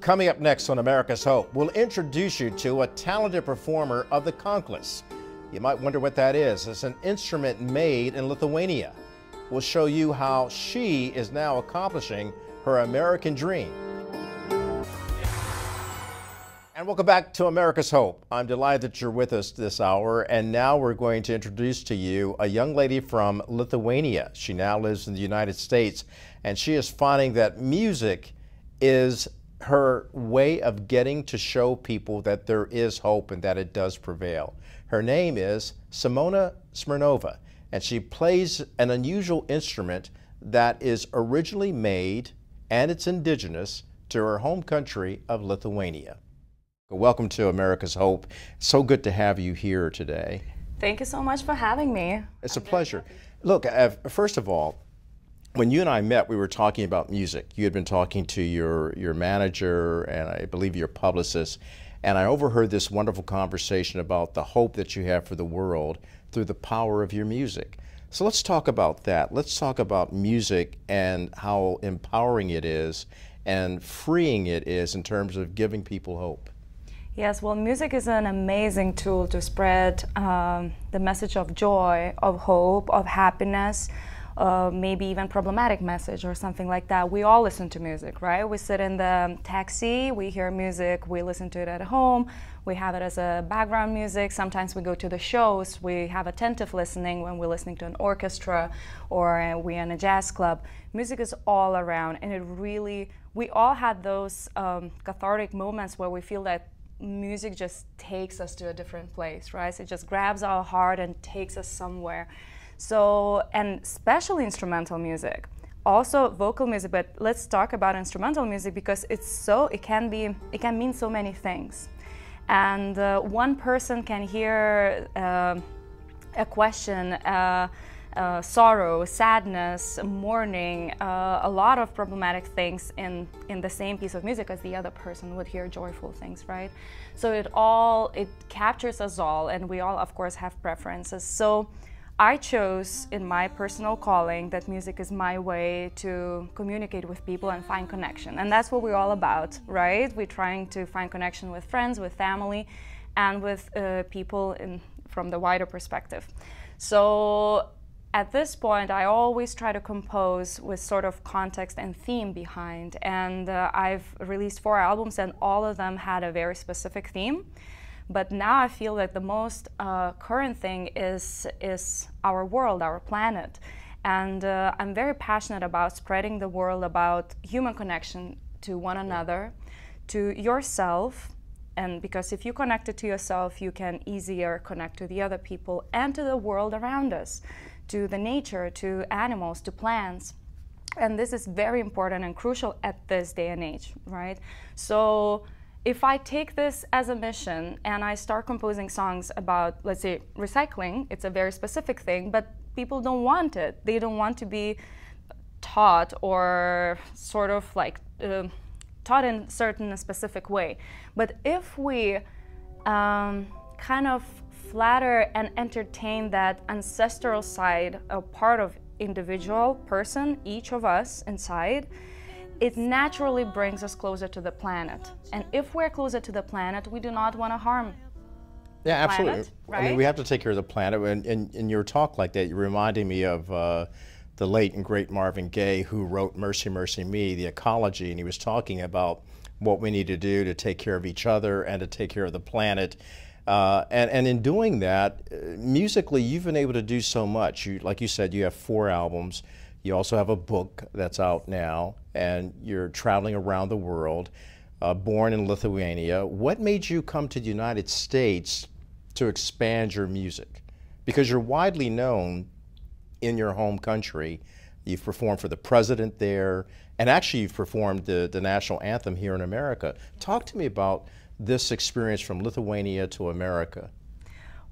Coming up next on America's Hope, we'll introduce you to a talented performer of the kankles. You might wonder what that is. It's an instrument made in Lithuania. We'll show you how she is now accomplishing her American dream. And welcome back to America's Hope. I'm delighted that you're with us this hour. And now we're going to introduce to you a young lady from Lithuania. She now lives in the United States, and she is finding that music is her way of getting to show people that there is hope and that it does prevail. Her name is Simona Smirnova, and she plays an unusual instrument that is originally made and it's indigenous to her home country of Lithuania. Welcome to America's Hope. So good to have you here today. Thank you so much for having me. It's a pleasure. Look, uh, first of all, when you and I met, we were talking about music. You had been talking to your, your manager and I believe your publicist, and I overheard this wonderful conversation about the hope that you have for the world through the power of your music. So let's talk about that. Let's talk about music and how empowering it is and freeing it is in terms of giving people hope. Yes, well, music is an amazing tool to spread um, the message of joy, of hope, of happiness, uh, maybe even problematic message or something like that. We all listen to music, right? We sit in the taxi, we hear music, we listen to it at home, we have it as a background music. Sometimes we go to the shows, we have attentive listening when we're listening to an orchestra or we're in a jazz club. Music is all around, and it really, we all had those um, cathartic moments where we feel that music just takes us to a different place, right? So it just grabs our heart and takes us somewhere. So, and especially instrumental music. Also vocal music, but let's talk about instrumental music because it's so, it can be, it can mean so many things. And uh, one person can hear uh, a question, uh, uh, sorrow, sadness, mourning, uh, a lot of problematic things in, in the same piece of music as the other person would hear joyful things, right? So it all, it captures us all and we all of course have preferences. So I chose in my personal calling that music is my way to communicate with people and find connection. And that's what we're all about, right? We're trying to find connection with friends, with family, and with uh, people in, from the wider perspective. So at this point, I always try to compose with sort of context and theme behind. And uh, I've released four albums, and all of them had a very specific theme. But now I feel that the most uh, current thing is, is our world, our planet. And uh, I'm very passionate about spreading the world about human connection to one another, to yourself, and because if you connect it to yourself, you can easier connect to the other people and to the world around us to the nature, to animals, to plants. And this is very important and crucial at this day and age, right? So if I take this as a mission and I start composing songs about, let's say, recycling, it's a very specific thing, but people don't want it. They don't want to be taught or sort of like uh, taught in a certain specific way. But if we um, kind of flatter and entertain that ancestral side, a part of individual person, each of us inside, it naturally brings us closer to the planet. And if we're closer to the planet, we do not want to harm yeah, absolutely. Planet, right? I mean, we have to take care of the planet. And in your talk like that, you're reminding me of uh, the late and great Marvin Gaye, who wrote Mercy, Mercy Me, the ecology, and he was talking about what we need to do to take care of each other and to take care of the planet. Uh, and, and in doing that, uh, musically, you've been able to do so much. You, like you said, you have four albums. You also have a book that's out now, and you're traveling around the world, uh, born in Lithuania. What made you come to the United States to expand your music? Because you're widely known in your home country. You've performed for the president there, and actually, you've performed the, the national anthem here in America. Talk to me about this experience from Lithuania to America?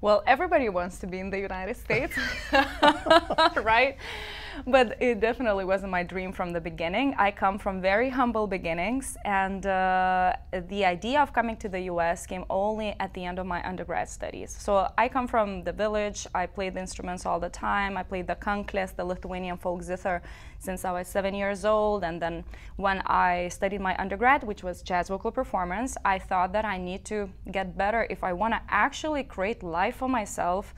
Well, everybody wants to be in the United States, right? but it definitely wasn't my dream from the beginning. I come from very humble beginnings, and uh, the idea of coming to the US came only at the end of my undergrad studies. So I come from the village, I played the instruments all the time. I played the kankles, the Lithuanian folk zither, since I was seven years old. And then when I studied my undergrad, which was jazz vocal performance, I thought that I need to get better if I want to actually create life for myself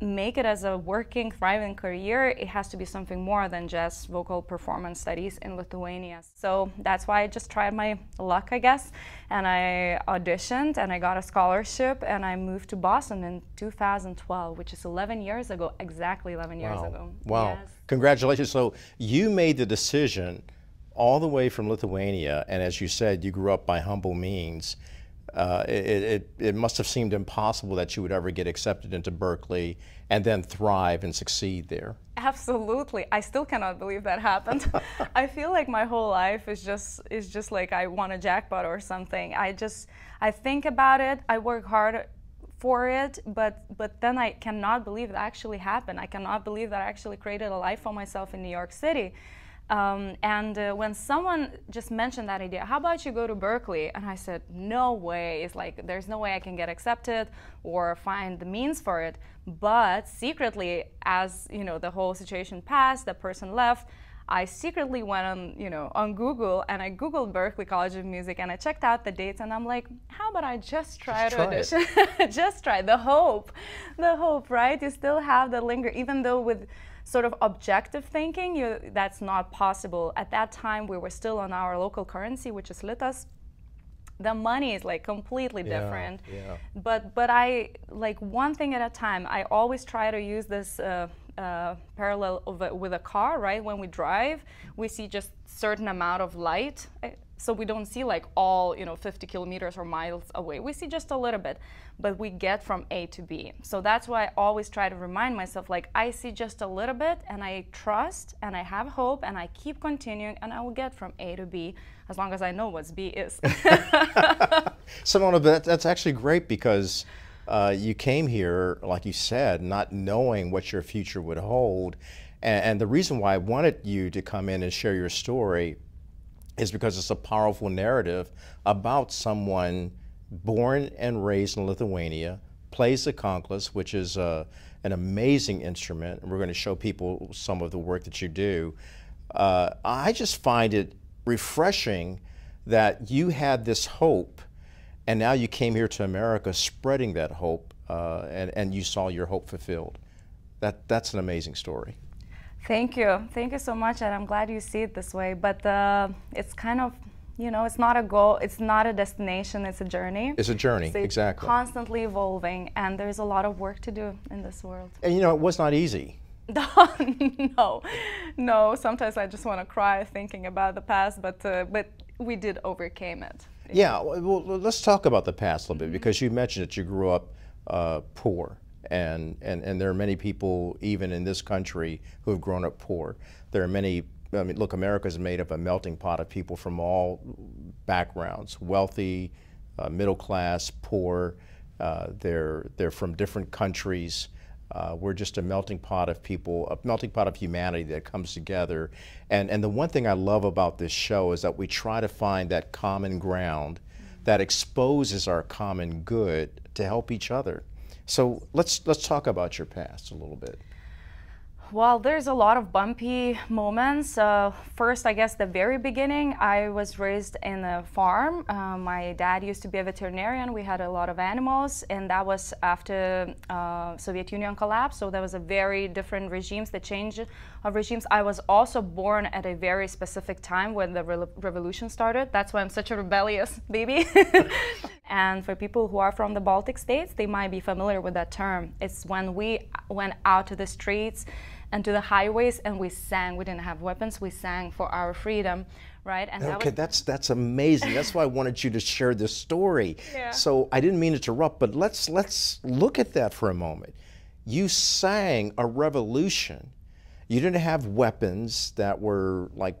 make it as a working, thriving career, it has to be something more than just vocal performance studies in Lithuania. So that's why I just tried my luck, I guess, and I auditioned and I got a scholarship and I moved to Boston in 2012, which is 11 years ago, exactly 11 years ago. Wow. Yes. Congratulations. So you made the decision all the way from Lithuania, and as you said, you grew up by humble means uh, it, it, it, must have seemed impossible that you would ever get accepted into Berklee and then thrive and succeed there. Absolutely. I still cannot believe that happened. I feel like my whole life is just is just like I won a jackpot or something. I just I think about it, I work hard for it, but but then I cannot believe it actually happened. I cannot believe that I actually created a life for myself in New York City. Um, and uh, when someone just mentioned that idea, how about you go to Berklee? And I said, no way. It's like, there's no way I can get accepted or find the means for it. But secretly, as you know, the whole situation passed, the person left, I secretly went on, you know, on Google and I Googled Berklee College of Music and I checked out the dates and I'm like, how about I just try just to audition? just try the hope, the hope, right? You still have the linger, even though with sort of objective thinking, you, that's not possible. At that time, we were still on our local currency, which is litas. The money is like completely Yeah, different. yeah. But but I like one thing at a time. I always try to use this uh, uh, parallel of a, with a car. Right when we drive, we see just certain amount of light. eh, So we don't see like all you know 50 kilometers or miles away. We see just a little bit, but we get from A to B. So that's why I always try to remind myself like I see just a little bit, and I trust, and I have hope, and I keep continuing, and I will get from A to B as long as I know what B is. Simona, but that's actually great because uh, you came here, like you said, not knowing what your future would hold. And, and the reason why I wanted you to come in and share your story is because it's a powerful narrative about someone born and raised in Lithuania, plays the kankles, which is uh, an amazing instrument. And we're going to show people some of the work that you do. Uh, I just find it refreshing that you had this hope and now you came here to America spreading that hope uh, and, and you saw your hope fulfilled. That, that's an amazing story. Thank you. Thank you so much. And I'm glad you see it this way. But uh, it's kind of, you know, it's not a goal, it's not a destination, it's a journey. It's a journey, So it's exactly. Constantly evolving. And there's a lot of work to do in this world. And you know, it was not easy. no, no. Sometimes I just want to cry thinking about the past, but uh, but we did overcame it. Yeah, well, let's talk about the past a little bit because you mentioned that you grew up uh, poor, and, and, and there are many people, even in this country, who have grown up poor. There are many, I mean, look, America is made up a melting pot of people from all backgrounds wealthy, uh, middle class, poor. Uh, they're, they're from different countries. Uh, we're just a melting pot of people, a melting pot of humanity that comes together. And, and the one thing I love about this show is that we try to find that common ground that exposes our common good to help each other. So let's, let's talk about your past a little bit. Well, there's a lot of bumpy moments. Uh, first, I guess the very beginning, I was raised in a farm. Uh, my dad used to be a veterinarian. We had a lot of animals, and that was after uh, Soviet Union collapsed. So there was a very different regimes, the change of regimes. I was also born at a very specific time when the re- revolution started. That's why I'm such a rebellious baby. and for people who are from the Baltic states, they might be familiar with that term. It's when we went out to the streets and to the highways and we sang. We didn't have weapons. We sang for our freedom, right? And that Okay, was, that's that's amazing. That's why I wanted you to share this story. Yeah. So I didn't mean to interrupt, but let's let's look at that for a moment. You sang a revolution. You didn't have weapons that were like,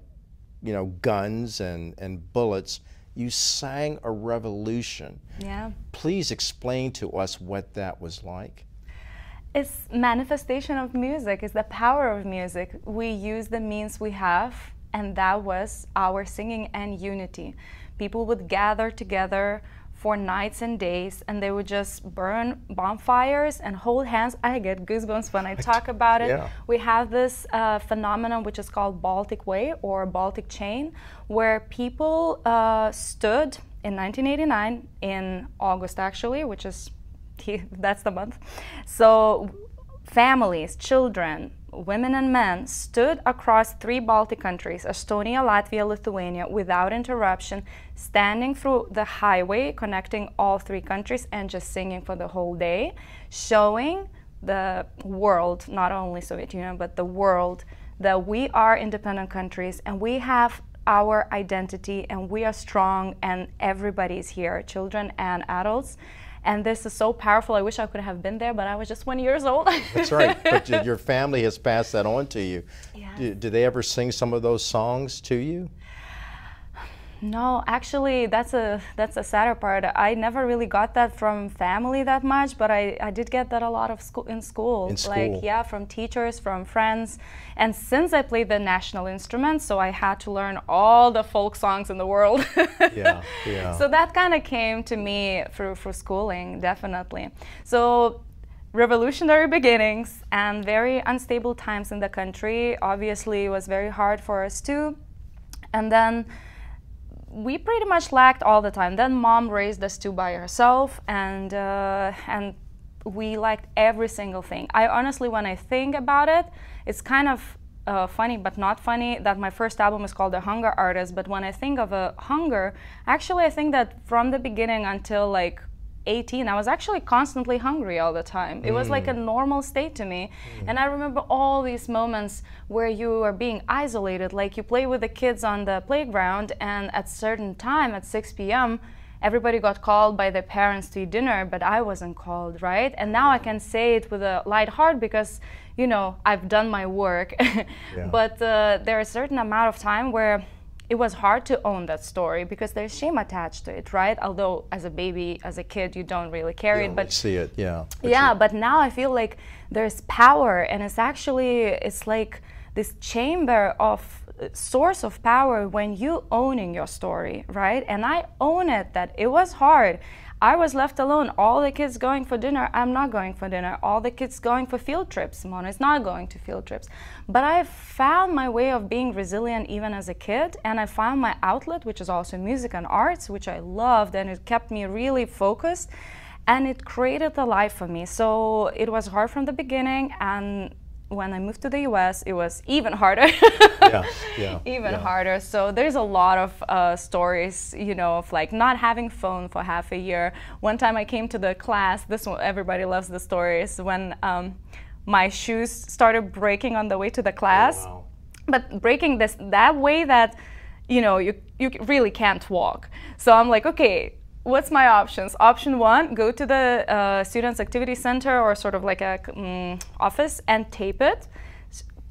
you know, guns and, and bullets. You sang a revolution. yeah. Please explain to us what that was like. It's manifestation of music. It's the power of music. We use the means we have, and that was our singing and unity. People would gather together for nights and days and they would just burn bonfires and hold hands. I get goosebumps when I talk about it. Yeah. We have this uh, phenomenon which is called Baltic Way or Baltic Chain, where people uh, stood in 1989 in August actually, which is that's the month. So families, children, women and men stood across three Baltic countries, Estonia, Latvia, Lithuania, without interruption, standing through the highway connecting all three countries and just singing for the whole day, showing the world, not only Soviet Union, but the world, that we are independent countries and we have our identity and we are strong and everybody's here, children and adults. And this is so powerful. I wish I could have been there, but I was just 20 years old. That's right. But your family has passed that on to you. Yes. Do, do they ever sing some of those songs to you? No, actually, that's a that's a sadder part. I never really got that from family that much, but I, I did get that a lot of school in school. In school. Like yeah, from teachers, from friends. And since I played the national instrument, so I had to learn all the folk songs in the world. Yeah, yeah. So that kind of came to me through through schooling, definitely. So revolutionary beginnings and very unstable times in the country obviously was very hard for us too. And then we pretty much lacked all the time. Then mom raised us two by herself, and uh, and we liked every single thing. I honestly, when I think about it, it's kind of uh, funny but not funny that my first album is called The Hunger Artist. But when I think of a hunger, actually, I think that from the beginning until like 18 i was actually constantly hungry all the time. It was like a mm. normal state to me. Mm. And i remember all these moments where you are being isolated like you play with the kids on the playground and at certain time at 6 p.m everybody got called by their parents to eat dinner but i wasn't called right? And now i mm. can say it with a light heart because you know i've done my work. But uh, there is a certain amount of time where it was hard to own that story because there's shame attached to it, right? Although as a baby, as a kid, you don't really carry You it, but see it, yeah. But yeah, you- but now I feel like there's power, and it's actually it's like this chamber of uh, source of power when you owning your story, right? And I own it that it was hard. I was left alone. All the kids going for dinner, I'm not going for dinner. All the kids going for field trips, Mona is not going to field trips. But I found my way of being resilient even as a kid, and I found my outlet, which is also music and arts, which I loved, and it kept me really focused and it created a life for me. So it was hard from the beginning, and when I moved to the US, it was even harder. yeah, yeah. even yeah. harder. So there's a lot of uh, stories, you know, of like not having phone for half a year. One time I came to the class. This one, everybody loves the stories when um, my shoes started breaking on the way to the class. wow. But breaking this that way that you know you you really can't walk. So I'm like, okay, what's my options? Option one, go to the uh, students' activity center or sort of like a mm, office and tape it.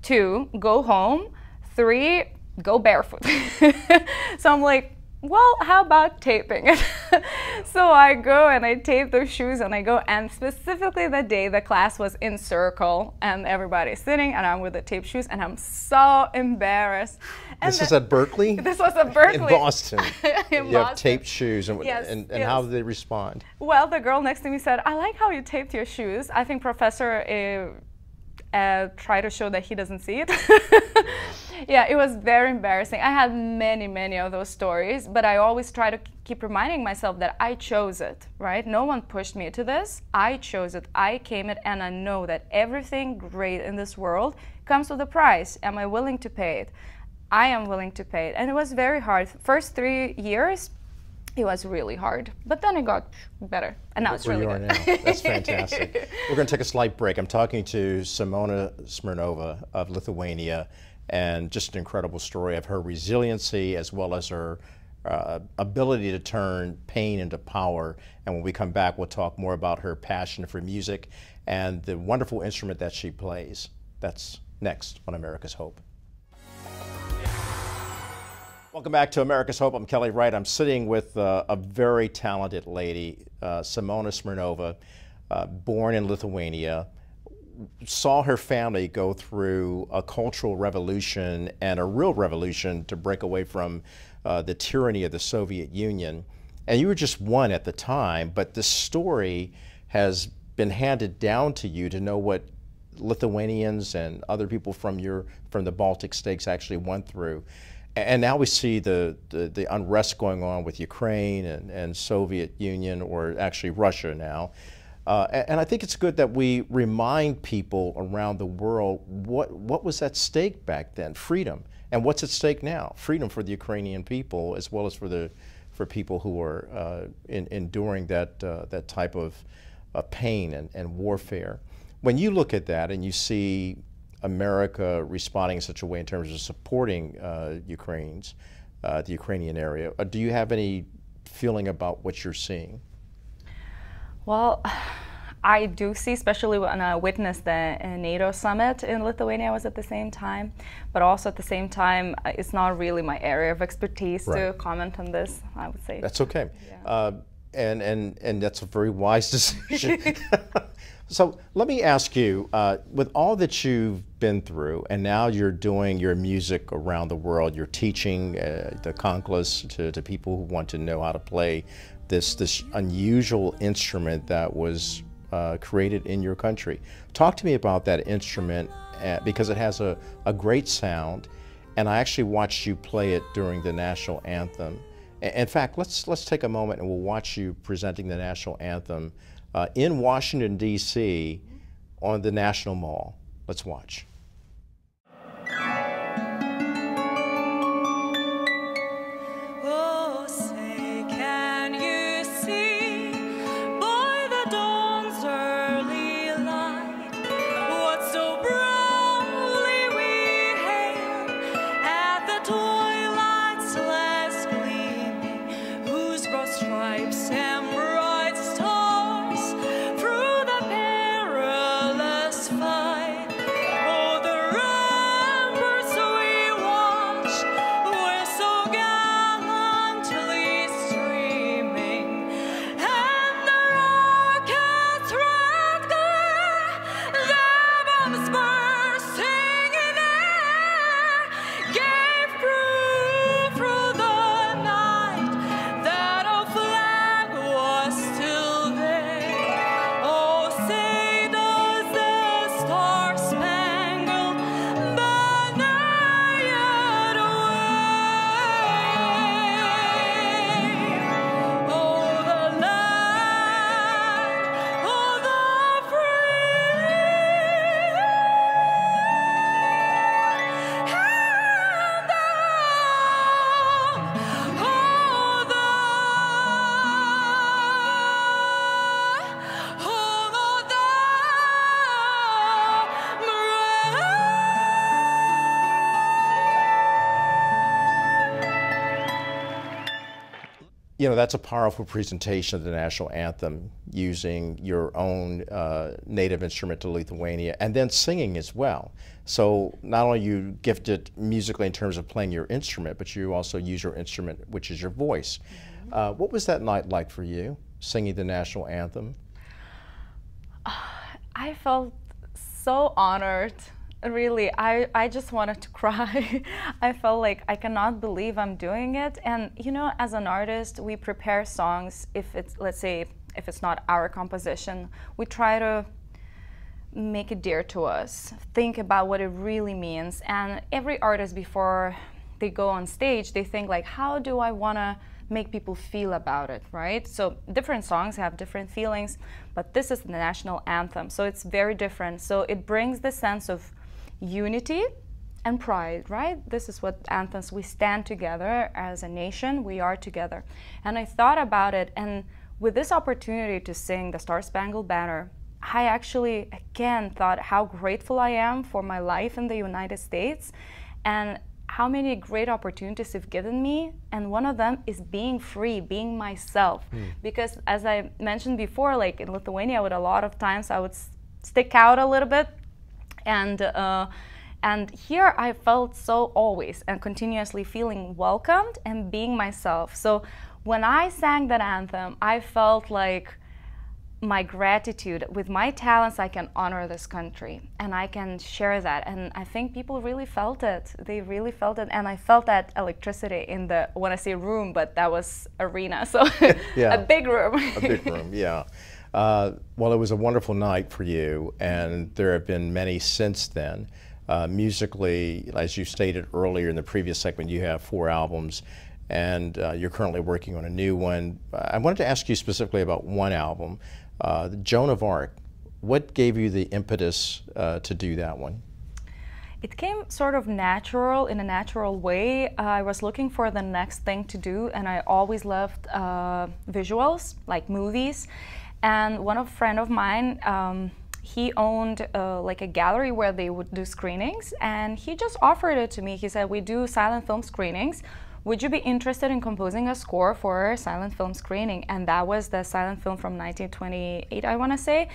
Two, go home. Three, go barefoot. so I'm like, well, how about taping it? so I go and I tape those shoes and I go, and specifically the day the class was in circle and everybody's sitting and I'm with the taped shoes and I'm so embarrassed. And This is the- at Berklee? this was at Berklee. In Boston. In you have taped shoes, and, Yes, and, and how yes. did they respond? Well, the girl next to me said, I like how you taped your shoes. I think Professor uh, uh, tried to show that he doesn't see it. yeah, it was very embarrassing. I had many, many of those stories, but I always try to keep reminding myself that I chose it, right? No one pushed me to this. I chose it. I came it, and I know that everything great in this world comes with a price. Am I willing to pay it? I am willing to pay it. And it was very hard. First three years, it was really hard, but then it got better, and now it's really good. now. That's fantastic. We're going to take a slight break. I'm talking to Simona Smirnova of Lithuania, and just an incredible story of her resiliency as well as her uh, ability to turn pain into power. And when we come back, we'll talk more about her passion for music and the wonderful instrument that she plays. That's next on America's Hope. Welcome back to America's Hope. I'm Kelly Wright. I'm sitting with uh, a very talented lady, uh, Simona Smirnova, uh, born in Lithuania. saw her family go through a cultural revolution and a real revolution to break away from uh, the tyranny of the Soviet Union. And you were just one at the time, but the story has been handed down to you to know what Lithuanians and other people from your from the Baltic states actually went through. And now we see the, the, the unrest going on with Ukraine and, and Soviet Union, or actually Russia now. Uh, and I think it's good that we remind people around the world what, what was at stake back then freedom. And what's at stake now? Freedom for the Ukrainian people, as well as for, the, for people who are uh, in, enduring that, uh, that type of, pain and, and warfare. When you look at that and you see America responding in such a way in terms of supporting uh, Ukrainians, uh, the Ukrainian area, uh, do you have any feeling about what you're seeing? Well, I do see, especially when I witnessed the uh, NATO summit in Lithuania was at the same time, but also at the same time, uh, it's not really my area of expertise right. to comment on this. I would say that's okay, yeah. uh, and and and that's a very wise decision. so let me ask you, uh, with all that you've been through, and now you're doing your music around the world, you're teaching uh, the kankles to, to people who want to know how to play this this unusual instrument that was uh, created in your country. Talk to me about that instrument uh, because it has a, a great sound, and I actually watched you play it during the national anthem. In fact, let's let's take a moment and we'll watch you presenting the national anthem uh, in Washington D.C. on the National Mall. Let's watch. You know, that's a powerful presentation of the national anthem using your own uh, native instrument to Lithuania and then singing as well. So not only you gifted musically in terms of playing your instrument, but you also use your instrument, which is your voice. Mm-hmm. Uh, what was that night like for you, singing the national anthem? I felt so honored really i i just wanted to cry. I felt like i cannot believe i'm doing it. And you know as an artist we prepare songs if it's let's say if it's not our composition we try to make it dear to us think about what it really means. And every artist before they go on stage they think like how do i want to make people feel about it right? So different songs have different feelings but this is the national anthem so it's very different. So it brings the sense of unity and pride, right? This is what anthems, we stand together as a nation, we are together. And I thought about it, and with this opportunity to sing the Star Spangled Banner, I actually again thought how grateful I am for my life in the United States and how many great opportunities have given me. And one of them is being free, being myself. Mm. Because as I mentioned before, like in Lithuania, with a lot of times I would stick out a little bit and uh, and here I felt so always and continuously feeling welcomed and being myself. So when I sang that anthem, I felt like my gratitude. With my talents i can honor this country and i can share that. And i think people really felt it. They really felt it. And i felt that electricity in the when i say room but that was arena. So yeah. a big room. A big room yeah uh, well it was a wonderful night for you and there have been many since then uh, musically as you stated earlier in the previous segment you have four albums and uh, you're currently working on a new one. I wanted to ask you specifically about one album uh, Joan of Arc, what gave you the impetus uh, to do that one? It came sort of natural, in a natural way. I was looking for the next thing to do, and I always loved visuals, like movies. And one of friend of mine, um, he owned uh, like a gallery where they would do screenings, and he just offered it to me. He said, "We do silent film screenings would you be interested in composing a score for a silent film screening? And that was the silent film from 1928, I want to say,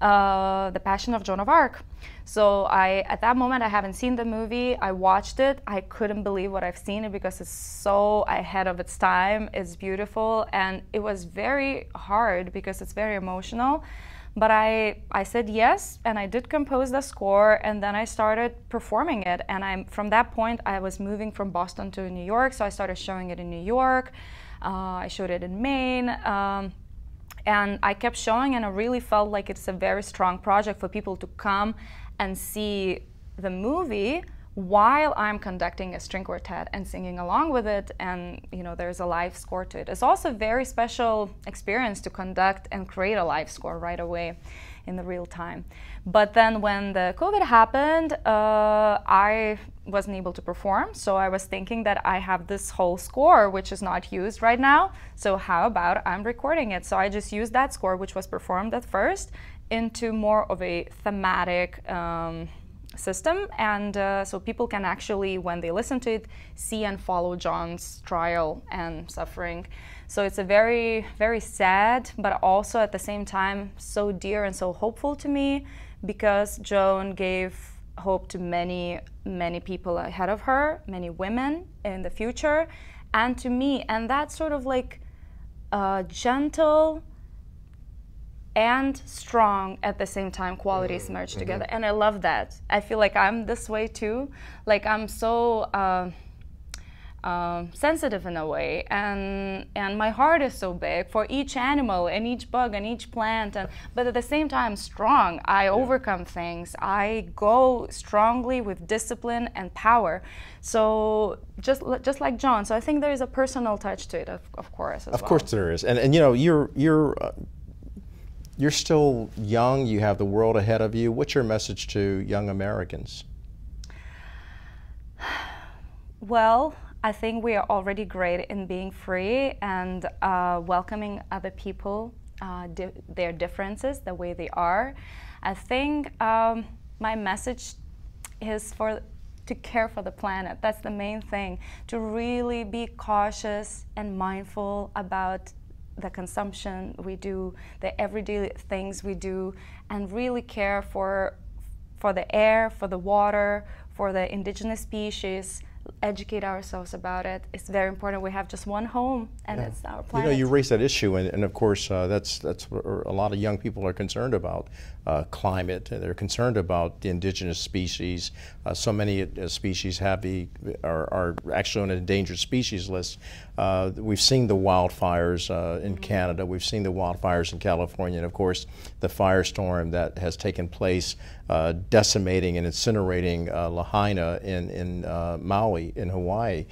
uh, The Passion of Joan of Arc. So I, at that moment, I haven't seen the movie. I watched it. I couldn't believe what I've seen it because it's so ahead of its time. It's beautiful, and it was very hard because it's very emotional. But I, I said yes, and I did compose the score, and then I started performing it. And I'm from that point, I was moving from Boston to New York, so I started showing it in New York. Uh, I showed it in Maine. Um, and I kept showing, and I really felt like it's a very strong project for people to come and see the movie while I'm conducting a string quartet and singing along with it, and you know there's a live score to it. It's also a very special experience to conduct and create a live score right away in the real time. But then when the COVID happened, uh, I wasn't able to perform, so I was thinking that I have this whole score which is not used right now. So how about I'm recording it? So I just used that score which was performed at first into more of a thematic. Um, system. And uh, so people can actually, when they listen to it, see and follow Joan's trial and suffering. So it's a very, very sad, but also at the same time so dear and so hopeful to me because Joan gave hope to many, many people ahead of her, many women in the future, and to me. And that's sort of like a gentle, and strong at the same time qualities mm-hmm. merge mm-hmm. together and i love that i feel like i'm this way too like i'm so uh, um, sensitive in a way and and my heart is so big for each animal and each bug and each plant and but at the same time strong i yeah. overcome things i go strongly with discipline and power so just just like Joan, so i think there is a personal touch to it of, of course of well. course there is and and you know you're you're uh, you're still young, you have the world ahead of you. What's your message to young Americans? Well, I think we are already great in being free and uh, welcoming other people, uh, di their differences, the way they are. I think um, my message is for to care for the planet. That's the main thing. To really be cautious and mindful about the consumption we do, the everyday things we do, and really care for, for the air, for the water, for the indigenous species, educate ourselves about it. It's very important. We have just one home, and yeah. it's our planet. You know, you raise that issue, and, and of course, uh, that's that's a lot of young people are concerned about. Uh, climate. They're concerned about the indigenous species. Uh, so many uh, species have the are, are actually on an endangered species list. Uh, we've seen the wildfires uh, in mm -hmm. Canada. We've seen the wildfires in California, and of course, the firestorm that has taken place, decimating and incinerating Lahaina in in Maui in Hawaii.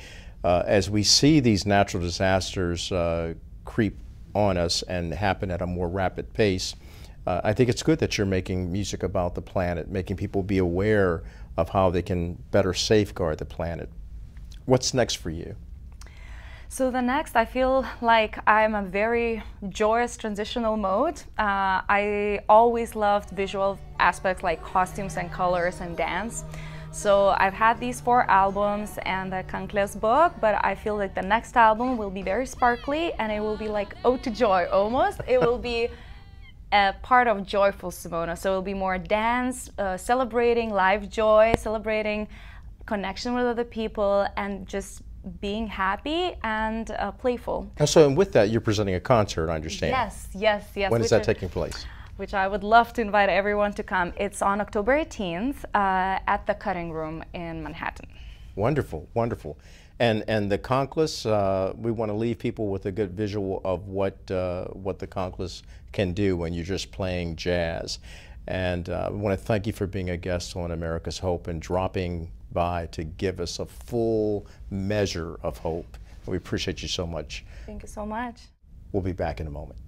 as we see these natural disasters creep on us and happen at a more rapid pace, uh, I think it's good that you're making music about the planet, making people be aware of how they can better safeguard the planet. What's next for you? So the next, I feel like I'm a very joyous transitional mode. Uh, I always loved visual aspects like costumes and colors and dance. So I've had these four albums and the Kankles book, but I feel like the next album will be very sparkly and it will be like ode to joy almost. It will be a part of joyful Simona. So it'll be more dance, uh, celebrating live joy, celebrating connection with other people, and just being happy and uh, playful. And so, and with that, you're presenting a concert, I understand. Yes, yes, yes. When is that taking place? Which I would love to invite everyone to come. It's on October 18th uh, at the Cutting Room in Manhattan. Wonderful, wonderful. And and the Kankles, uh, we want to leave people with a good visual of what uh, what the Kankles can do when you're just playing jazz. And uh, we want to thank you for being a guest on America's Hope and dropping by to give us a full measure of hope. We appreciate you so much. Thank you so much. We'll be back in a moment.